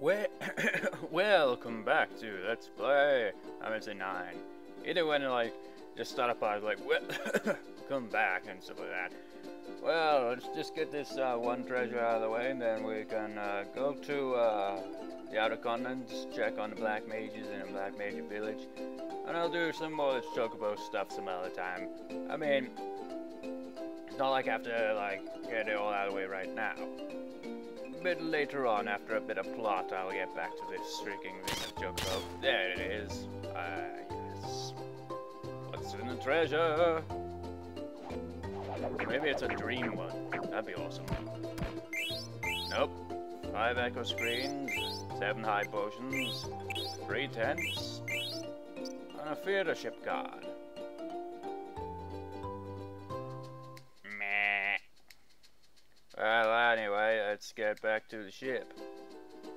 We welcome back to Let's Play. Say nine. Either when like just start up, I was like, well, come back and stuff like that. Well, let's just get this uh, one treasure out of the way, and then we can uh, go to uh, the Outer Continents, check on the Black Mages in the Black Mage Village, and I'll do some more Let's Chocobo stuff some other time. I mean, it's not like I have to like get it all out of the way right now a bit later on, after a bit of plot, I'll get back to this freaking thing of Chocobo. There it is. Ah, yes. What's in the treasure? Maybe it's a dream one. That'd be awesome. Nope. Five echo screens, seven high potions, three tents, and a theater ship card. Get back to the ship.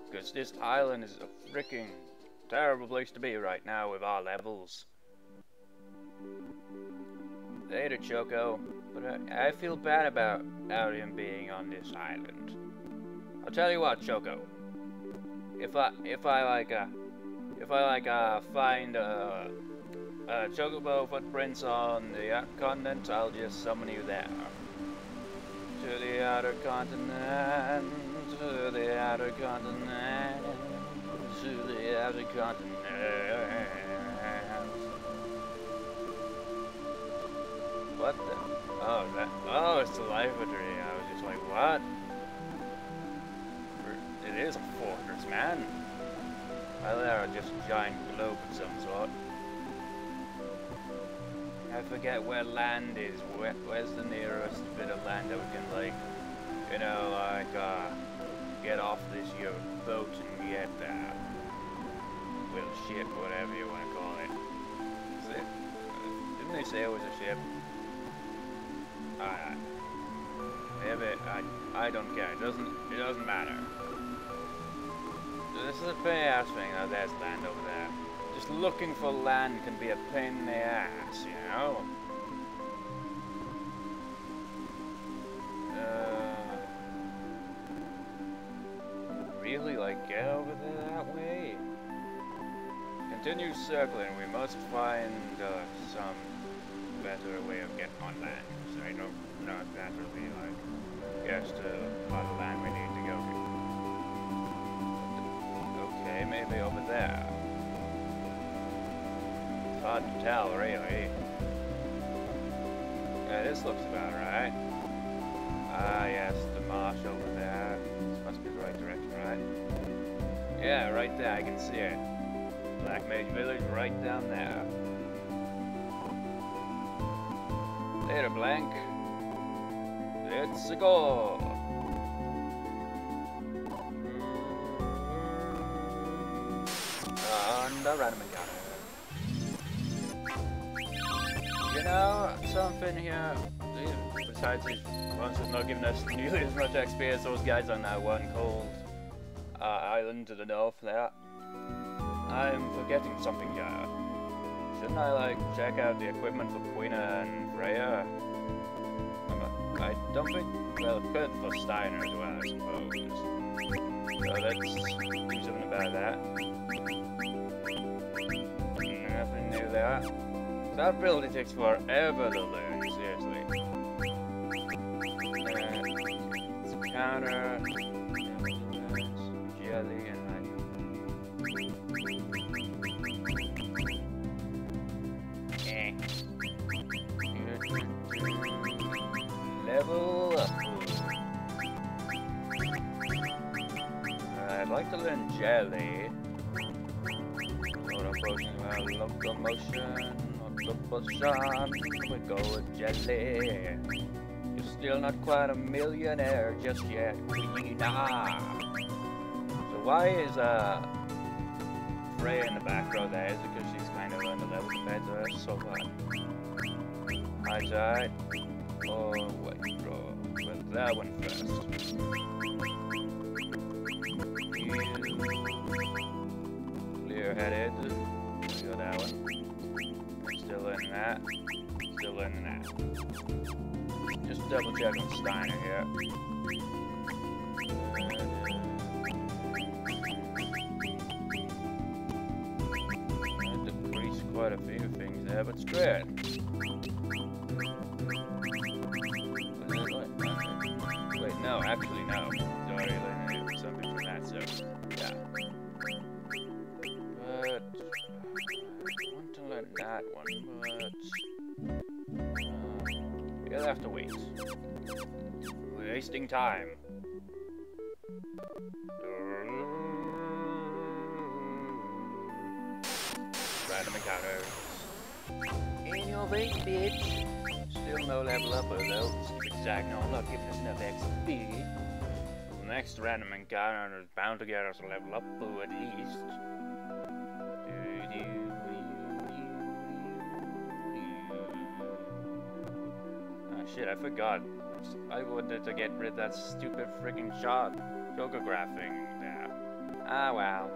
Because this island is a freaking terrible place to be right now with our levels. Later, Choco, but I, I feel bad about him being on this island. I'll tell you what, Choco. If I, if I like, uh, if I like, uh, find, uh, uh, Chocobo footprints on the continent, I'll just summon you there to the outer continent, to the outer continent, to the outer continent. What the? Oh, that, oh, it's the life of a tree. I was just like, what? It is a fortress, man. Well, there are just giant globe of some sort. I forget where land is. Where, where's the nearest bit of land that we can, like, you know, like, uh, get off this your boat and get there. Little ship, whatever you want to call it. It? Didn't they say it was a ship? Maybe, I, I don't care. It doesn't, it doesn't matter. This is a pretty ass thing. Oh, there's land over there. Just looking for land can be a pain in the ass, you know? Uh, really, like, get over there that way? Continue circling. We must find uh, some better way of getting on land. So I don't know if that will be like, yes, to a lot of land we need to go to. Okay, maybe over there hard to tell, really. Yeah, this looks about right. Ah, yes, the marsh over there. This must be the right direction, right? Yeah, right there, I can see it. Black Mage Village right down there. Later, Blank. Let's go! And a random You know, something here, besides these monsters not giving us nearly as much XP as those guys on that one cold uh, island to the north there. I'm forgetting something here. Shouldn't I, like, check out the equipment for Quina and Freya? I don't think, well, good for Steiner as well, I suppose. So let's do something about that. Nothing new there. That ability takes forever to learn, seriously. Uh, counter, jelly, and Eh. Level up. I'd like to learn jelly. Auto potion, uh, locomotion potion, we go jelly. You're still not quite a millionaire just yet, Quina. So why is uh Freya in the back row there? Is it because she's kind of the level compared to us? So? High side. Oh wait, bro. Well that one first. Clear headed. Got that one. Still in that. Still in that. Just double check on Steiner here. I decreased quite a few things there, but it's good. Wait, no, actually no. It's already like something from that, so yeah. I want to learn that one, but, uh, we'll have to wait. Wasting time. Random encounters. In your face, bitch. Still no level up though. No, not giving us enough XP. The next random encounter is bound to get us a level up, at least. Shit, I forgot. I wanted to get rid of that stupid freaking shot. Chocographing there. Ah, wow.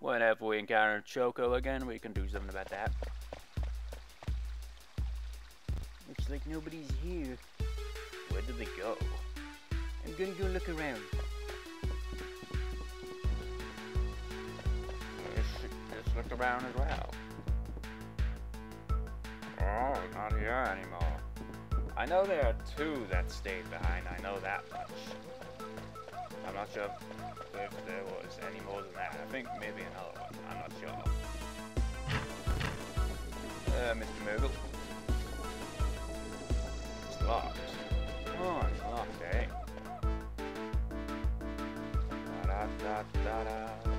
Whenever we encounter Choco again, we can do something about that. Looks like nobody's here. Where did they go? I'm gonna go look around. Let's look around as well. Oh, not here anymore. I know there are two that stayed behind, I know that much. I'm not sure if there was any more than that. I think maybe another one. I'm not sure. Uh, Mr. Moogle. It's locked. Oh, it's locked, eh? Da da da da. Excuse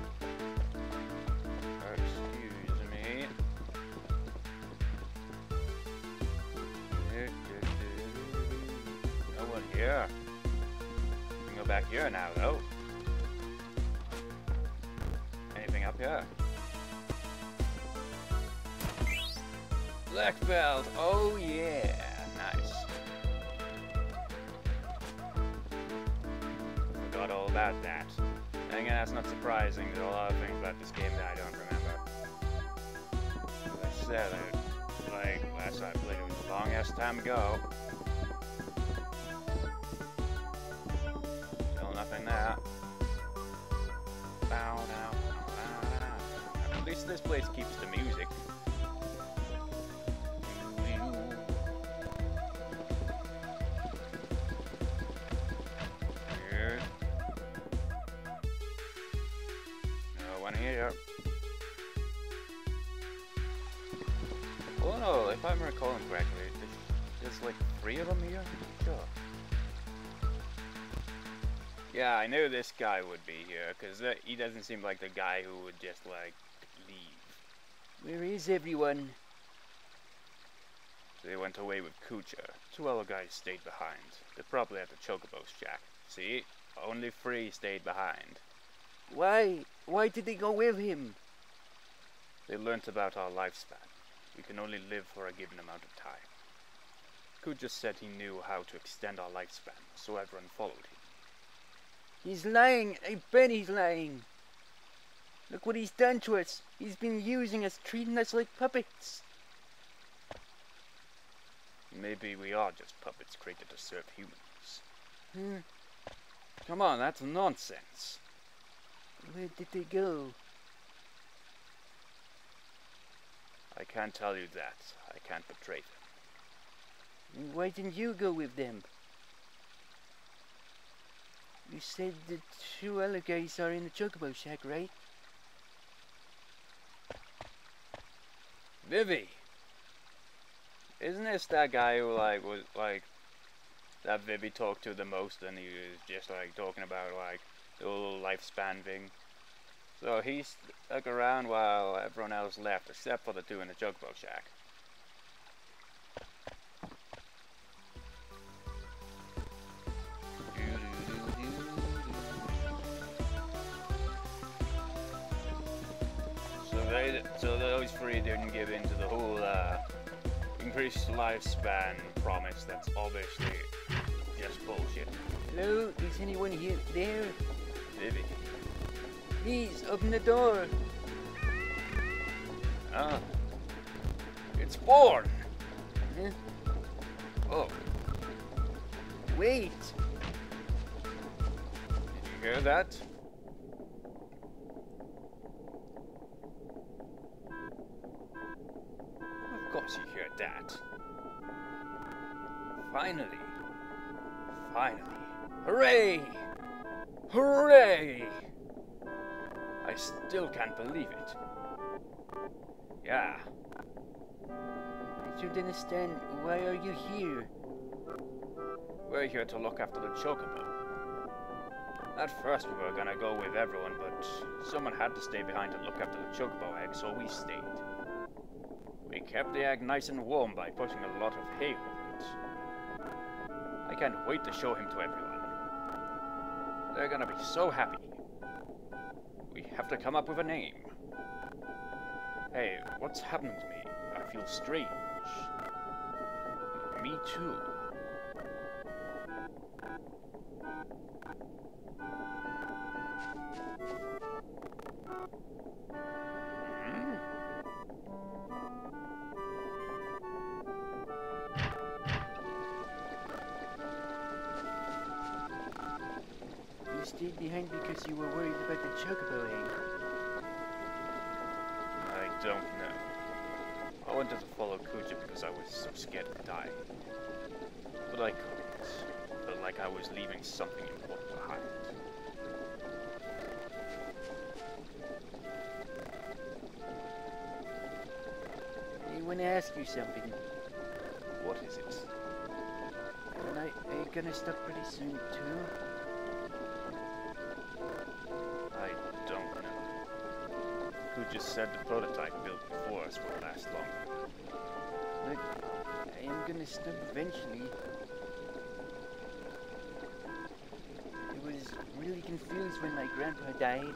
here. We can go back here now, though. Anything up here. Black belt, oh yeah, nice. Forgot all about that. And again, that's not surprising, there's a lot of things about this game that I don't remember. As I said, like, last time I played it was a long ass time ago. Bow down least this place keeps the music. No one here. Oh no, if I'm recalling correctly, there's like three of them here? Sure. Yeah, I knew this guy would be here, because he doesn't seem like the guy who would just, like, leave. where is everyone? They went away with Kuja. Two other guys stayed behind. They're probably at the Chocobo Shack. See? Only three stayed behind. Why? Why did they go with him? They learnt about our lifespan. We can only live for a given amount of time. Kuja said he knew how to extend our lifespan, so everyone followed him. He's lying! I bet he's lying! Look what he's done to us. He's been using us, treating us like puppets. Maybe we are just puppets created to serve humans. Hmm. Come on, that's nonsense. Where did they go? I can't tell you that. I can't betray them. Why didn't you go with them? You said the two guys are in the Chocobo Shack, right? Vivi. Isn't this that guy who like was like that Vivi talked to the most and he was just like talking about like the whole lifespan thing. So he stuck around while everyone else left except for the two in the Chocobo Shack. Three didn't give in to the whole uh, increased lifespan promise. That's obviously just bullshit. Hello, is anyone here there? Vivi. Please open the door. Ah, it's born. Huh? Oh. Wait. Did you hear that? Finally. Finally. Hooray! Hooray! I still can't believe it. Yeah. I don't understand. Why are you here? We're here to look after the chocobo. At first we were gonna go with everyone, but someone had to stay behind to look after the chocobo egg, so we stayed. We kept the egg nice and warm by putting a lot of hay. I can't wait to show him to everyone. They're gonna be so happy. We have to come up with a name. Hey, what's happened to me? I feel strange. Me too. Stayed behind because you were worried about the chocobo egg. I don't know. I wanted to follow Kuja because I was so scared to die. But I couldn't. Felt like I was leaving something important behind. I want to ask you something. What is it? And I, are you gonna stop pretty soon too? Know. Kuja said the prototype built before us will last longer. But I am gonna stop eventually. I was really confused when my grandpa died.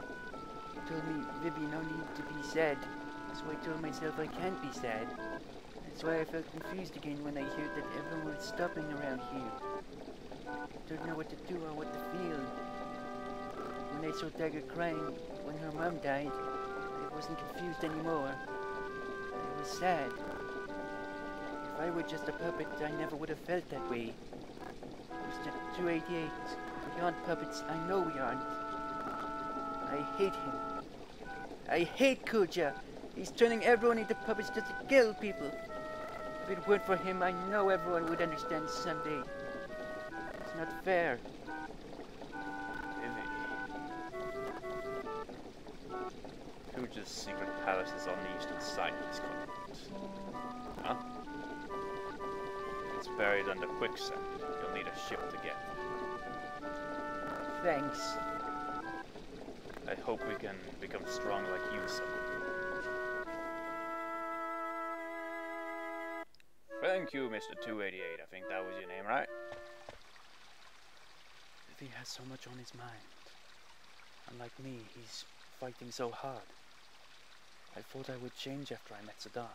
He told me, Vivi, no need to be sad. So I told myself I can't be sad. That's why I felt confused again when I heard that everyone was stopping around here. Don't know what to do or what to feel. When I saw Dagger crying when her mom died, wasn't confused anymore. I was sad. If I were just a puppet, I never would have felt that way. Mr. 288, we aren't puppets. I know we aren't. I hate him. I hate Kuja. He's turning everyone into puppets just to kill people. If it weren't for him, I know everyone would understand someday. It's not fair. Vivi. Kuja's secret palace is on the eastern side of this continent. Huh? It's buried under quicksand. You'll need a ship to get there. Thanks. I hope we can become strong like you someday. Thank you, Mr. 288. I think that was your name, right? If he has so much on his mind. Unlike me, he's fighting so hard. I thought I would change after I met Zidane.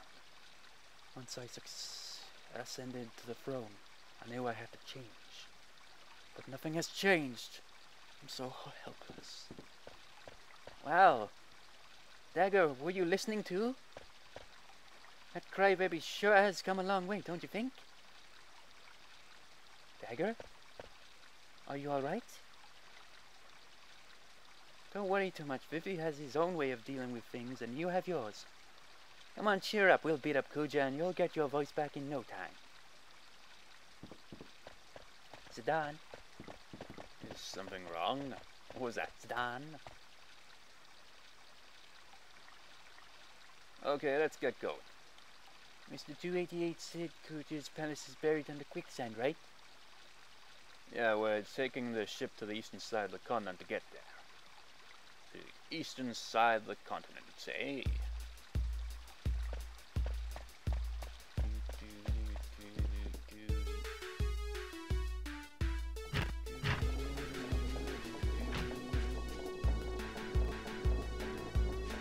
Once I ascended to the throne, I knew I had to change. But nothing has changed. I'm so helpless. Wow. Dagger, were you listening too? That crybaby sure has come a long way, don't you think? Dagger? Are you alright? Don't worry too much. Vivi has his own way of dealing with things, and you have yours. Come on, cheer up. We'll beat up Kuja, and you'll get your voice back in no time. Zidane. Is something wrong? What was that? Zidane. Okay, let's get going. Mr. 288 said Kuja's palace is buried under quicksand, right? Yeah, we're taking the ship to the eastern side of the continent to get there. Eastern side of the continent, say.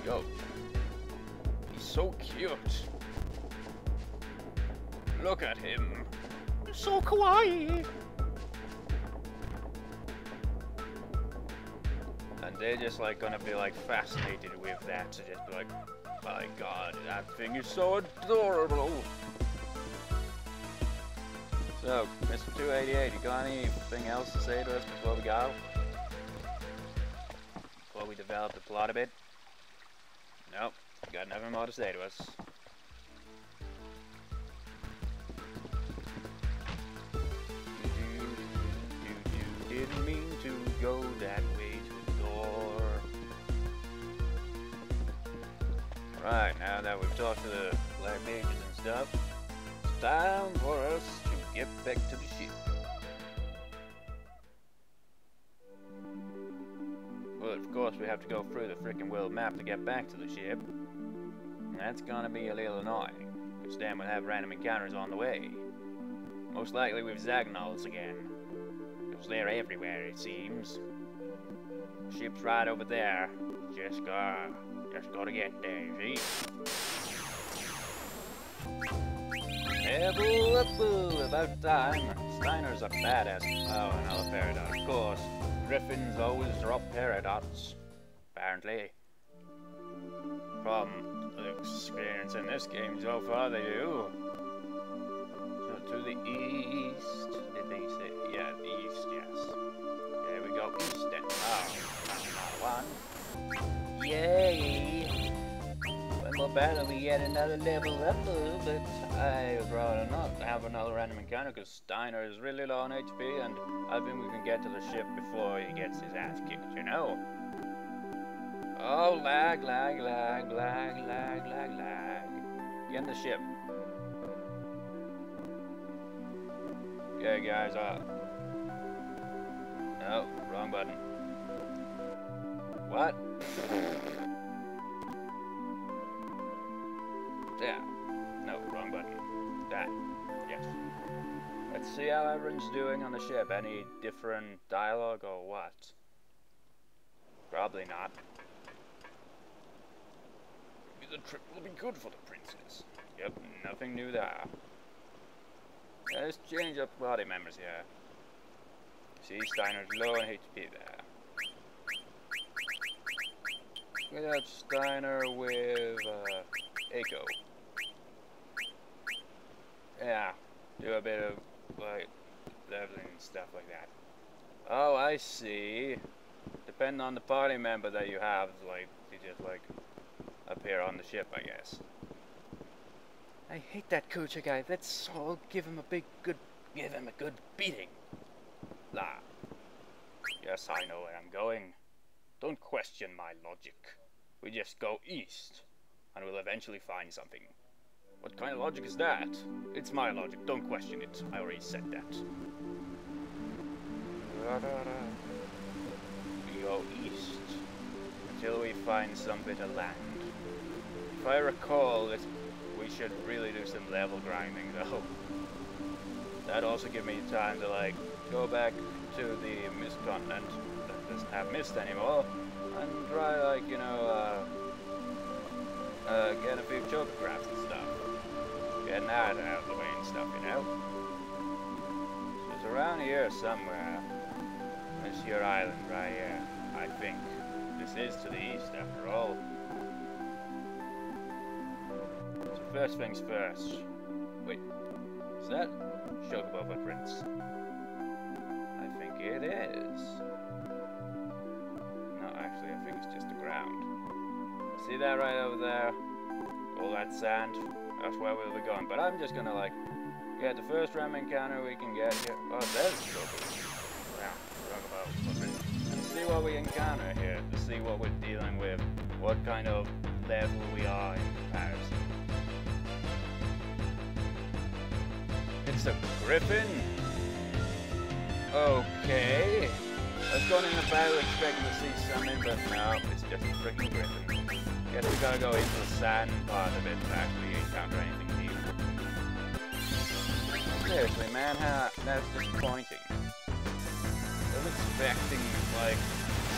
Yo, he's so cute. Look at him. So kawaii. They're just like gonna be like fascinated with that to just be like, my god, that thing is so adorable. So, Mr. 288, you got anything else to say to us before we go? Before we develop the plot a bit? Nope, got nothing more to say to us. Right, now that we've talked to the black mages and stuff, it's time for us to get back to the ship. Well, of course, we have to go through the freaking world map to get back to the ship. That's gonna be a little annoying, which then we'll have random encounters on the way. Most likely with Zaghnols again. Because they're everywhere, it seems. Ship's right over there. Just go, just gotta get there, see? Boo, about time. Steiner's a badass. Oh, another paradox, of course. Griffins always drop paradox. Apparently. From the experience in this game so far, they do. So to the east, did they say? Battle, we get another level up, but I would rather not have another random encounter because Steiner is really low on HP and I think we can get to the ship before he gets his ass kicked, you know? Oh, lag, lag, lag, lag, lag, lag, lag. Get in the ship. Okay, guys, uh... No, wrong button. What? Yeah. No, wrong button. That. Yes. Let's see how everyone's doing on the ship. Any different dialogue or what? Probably not. Maybe the trip will be good for the princess. Yep, nothing new there. Let's change up body members here. See, Steiner's low on HP there. We got Steiner with uh, Echo. Yeah, do a bit of like leveling and stuff like that. Oh, I see. Depending on the party member that you have, like you just like appear on the ship, I guess. I hate that Kuja guy. Let's all give him a big, good, Give him a good beating. La. Yes, I know where I'm going. Don't question my logic. We just go east, and we'll eventually find something. What kind of logic is that? It's my logic, don't question it. I already said that. We go east, until we find some bit of land. If I recall, it's, we should really do some level grinding though. That'd also give me time to like, go back to the mist continent that doesn't have mist anymore, and try like, you know, uh, uh, get a few Chocographs and stuff. Getting that out of the way and stuff, you know? It's around here somewhere. This your island right here, I think. This is to the east after all. So first things first. Wait, is that Chocobo footprints? I think it is. No, actually, I think it's just the ground. See that right over there? That sand? That's where we'll be going. But I'm just gonna, like, get the first ram encounter we can get here. Oh, there's Chocobo footprints. And see what we encounter here, to see what we're dealing with, what kind of level we are in comparison. It's a griffin? Okay. I was going in the battle expecting to see something, but no, it's just a freaking griffin. Guess we gotta go into the sand part of it to actually encounter anything new. Seriously, man, how, that's disappointing. I was expecting, like,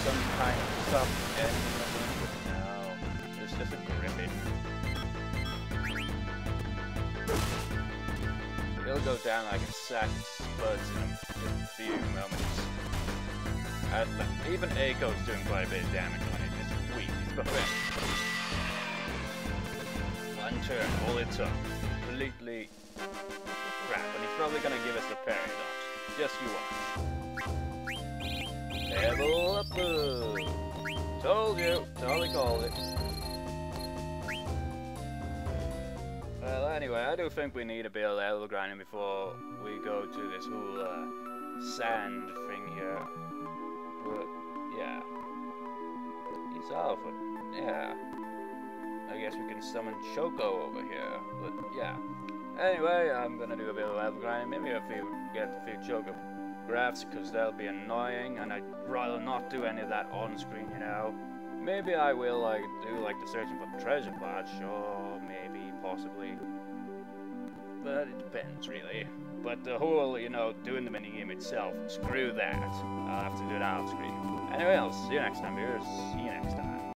some kind of tough ending or something, but no. It's just a griffin. It'll go down like a sack of spuds in a, few moments. Uh, even Eiko's doing quite a bit of damage on it. It's weak. It's pathetic. One turn, all it took. Completely crap. And he's probably gonna give us the paradox. Just you watch. Level up. Told you. Totally called it. Well, anyway, I do think we need a bit of level grinding before we go to this whole uh, sand thing here. But, yeah. He's off. Yeah. I guess we can summon Choco over here. But yeah. Anyway, I'm gonna do a bit of level grind. Maybe if we get a few Choco graphs, because that'll be annoying, and I'd rather not do any of that on screen, you know. Maybe I will like do like the searching for treasure part, sure, maybe, possibly. But it depends really. But the whole, you know, doing the minigame itself, screw that. I'll have to do it off screen. Anyway, I'll see you next time, viewers. See you next time.